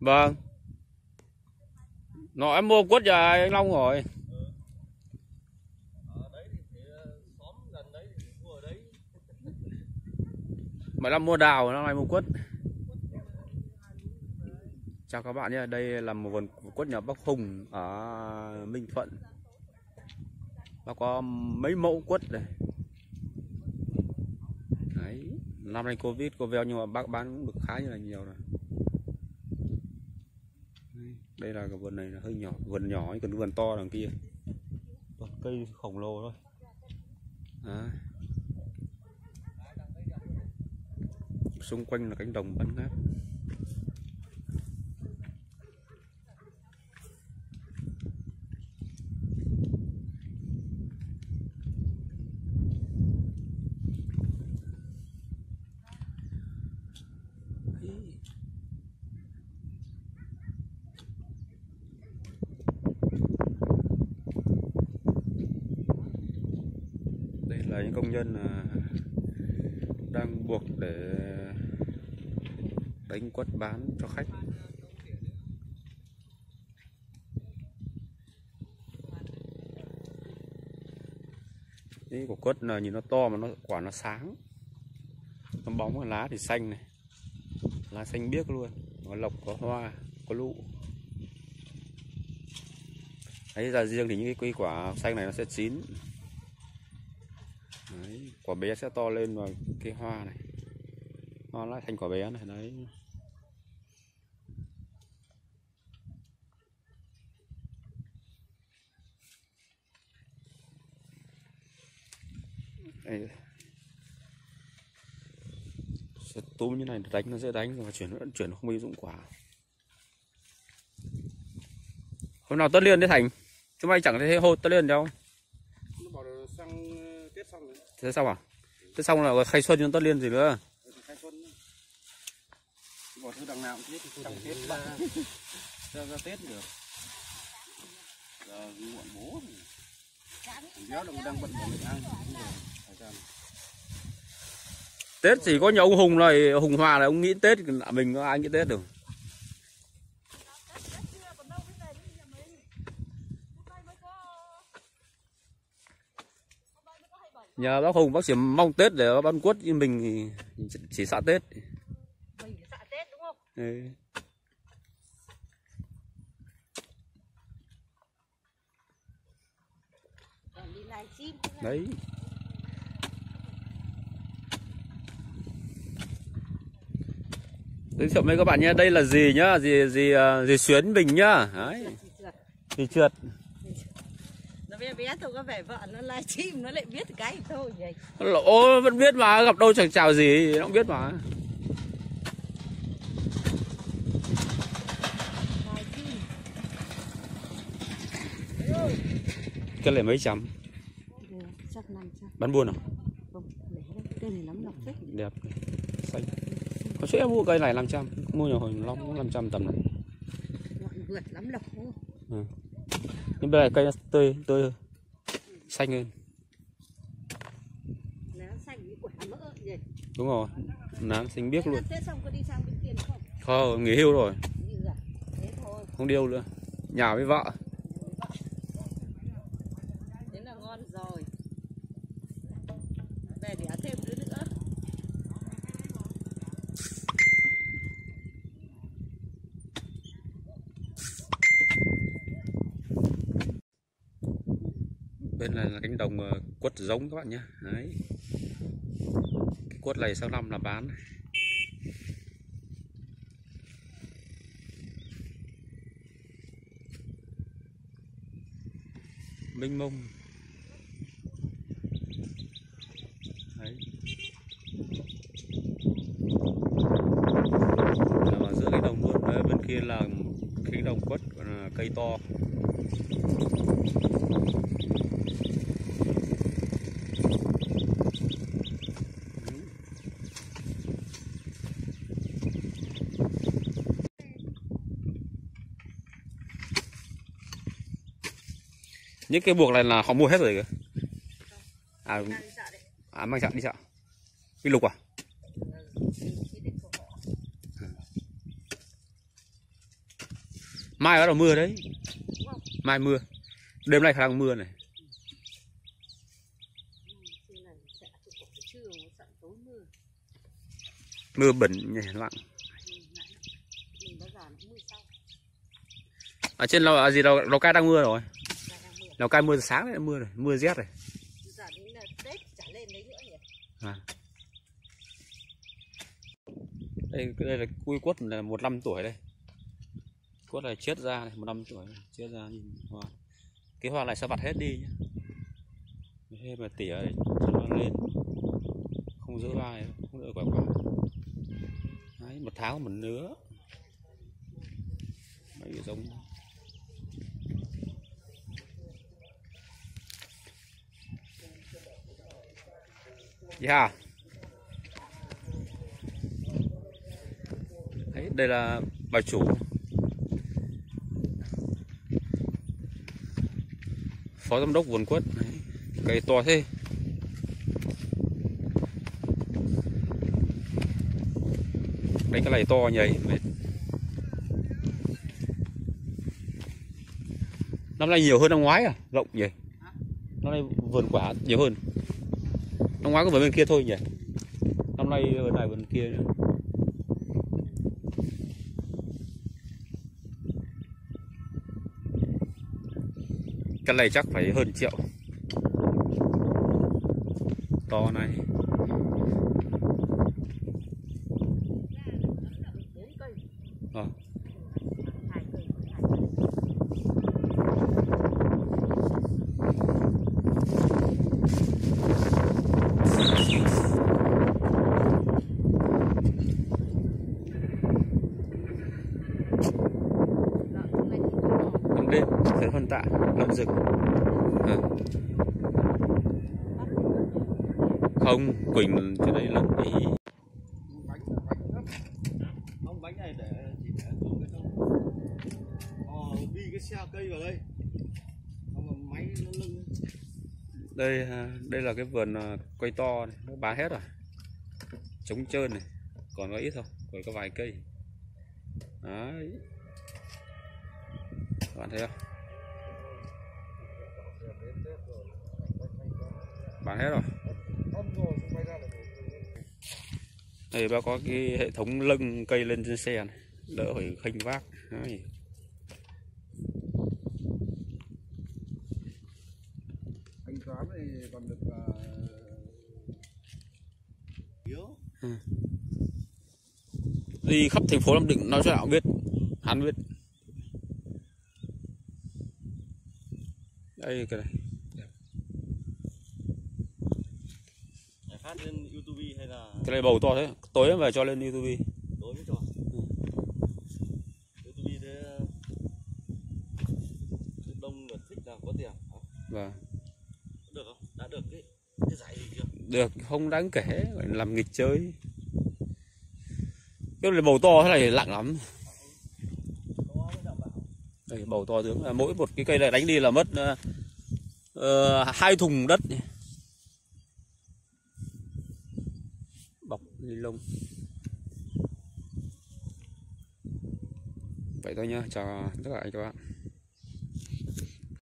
Vâng. Nó em mua quất cho anh Long rồi. Mà mua Mấy năm mua đào, năm nay mua quất. Chào các bạn nhé, đây là một vườn quất nhà bác Hùng ở Minh Thuận. Nó có mấy mẫu quất này. Đấy, năm nay Covid, Covid nhưng mà bác bán cũng được khá như là nhiều rồi. Đây là cái vườn này là hơi nhỏ, vườn nhỏ còn vườn to đằng kia. Toàn cây khổng lồ thôi. Đấy. xung quanh là cánh đồng bắn ngát đây là những công nhân à, đang buộc để đánh quất bán cho khách. Đây của quất là nhìn nó to mà nó, quả nó sáng. Nó bóng cái lá thì xanh này. Lá xanh biếc luôn. Có lộc có hoa, có lụ. Ấy ra riêng thì những cái cây quả xanh này nó sẽ chín đấy, quả bé sẽ to lên và cái hoa này. Hoa lại thành quả bé này đấy. Đây. Sẽ túm như này đánh nó dễ đánh và chuyển vận chuyển không bị dụng quả. Hôm nào tất liên đấy thành? Chúng mày chẳng thấy hô tất liên đâu nó bảo là sang ờ, xong thế sao à? Thế xong là khai xuân cho tất liên gì nữa? Thì khai xuân bỏ thứ đằng nào cũng tết thì trong tết ra ra, ra tết được. Giờ muộn bố. Thằng béo là đang bận bận ăn tết chỉ có nhà ông hùng này hùng hòa là ông nghĩ tết mình có ai nghĩ tết được nhờ bác hùng bác chỉ mong tết để bán quất như mình thì chỉ- chỉ sợ tết. Mình phải xạ tết đúng không? Ừ. đấy. Giới thiệu với các bạn nhé. Đây là gì nhá gì gì à, gì xuyến bình nhá. Đấy. Thì trượt bé bé thôi có vẻ vợ nó livestream nó lại biết cái thôi vậy. Ô, vẫn biết mà gặp đâu chẳng chào gì nó cũng biết mà. Cái này mấy trăm? Ừ, chắc năm trăm. Bán buôn à? Đẹp xanh. Có chỗ em mua cây này 500 mua nhiều hồi long cũng 500 tầm này. Ngọn vượt lắm đúng không nhưng bây giờ cây nó tươi tươi xanh hơn đúng rồi nắng xanh biếc luôn. không? Nghỉ hưu rồi. Thôi. Không điêu nữa. Nhà với vợ. Thế là ngon rồi về đẻ thêm đứa nữa bên là cánh đồng ờ, quất giống các bạn nhé đấy. Cái quất này sau năm là bán. Mênh mông. Đấy. Ở giữa cánh đồng luôn. Đấy, bên kia là cánh đồng quất cây to. Những cái buộc này là họ mua hết rồi kìa. À, à mang chặn đi chợ. Cái lục à? Mai bắt đầu mưa đấy. Mai mưa. Đêm nay khả năng mưa này. Mưa bẩn nhỉ lặng. Ở trên lào à, gì lào, lào cai đang mưa rồi lào cai mưa sáng đấy mưa rồi mưa rét rồi giờ đến tết chả lên đấy nữa nhỉ? Đây đây là cui quất là một năm tuổi đây. Quất này chết ra này một năm tuổi này, chết ra nhìn hoa. Cái hoa này sẽ vặt hết đi nhá. Thế mà tỉa cho nó lên. Không giữ vai không đỡ quả quả. Đấy, một tháng một nứa mấy cái giống Yeah. Đấy, đây là bà chủ. Phó giám đốc vườn quất. Cây to thế. Đánh cái này to nhảy năm nay nhiều hơn năm ngoái à? Rộng nhỉ? Năm nay vườn quả nhiều hơn năm ngoái có vườn bên kia thôi nhỉ? Năm nay vườn này vườn kia nữa. cái này chắc phải hơn triệu. To này bốn cây Ờ. hai cây hai cây lợn hôm nay thì to Hôm đêm sẽ phân tạ lợn rừng Ờ. không quỳnh trên đây lợn ý bánh bánh lắm ông bánh này để chỉ để dùng cái không ờ đi cái xe cây vào đây. Máy nó lưng. Đây à, đây là cái vườn à, cây to này, nó bán hết rồi. Trống trơn này còn có ít thôi còn có vài cây. Đấy. Các bạn thấy không bán hết rồi. Đây bác có cái hệ thống lưng cây lên trên xe này đỡ phải khênh vác. Đấy. thanh toán thì còn được yếu đi khắp thành phố Nam Định nói cho nào biết hắn biết. Đây cái này phát lên youtube hay là cái này bầu to thế. Tối về cho lên youtube. Đối với cho. Youtube thế đông người thích là có tiền. Hả? và được không? Đã được cái cái giải gì chưa? Được không đáng kể làm nghịch chơi. Cái này bầu to thế này lặng lắm. Mới đây bầu to tướng là mỗi một cái cây này đánh đi là mất ờ, hai thùng đất nhỉ. Ni lông. Vậy thôi nhá chào tất cả anh các bạn.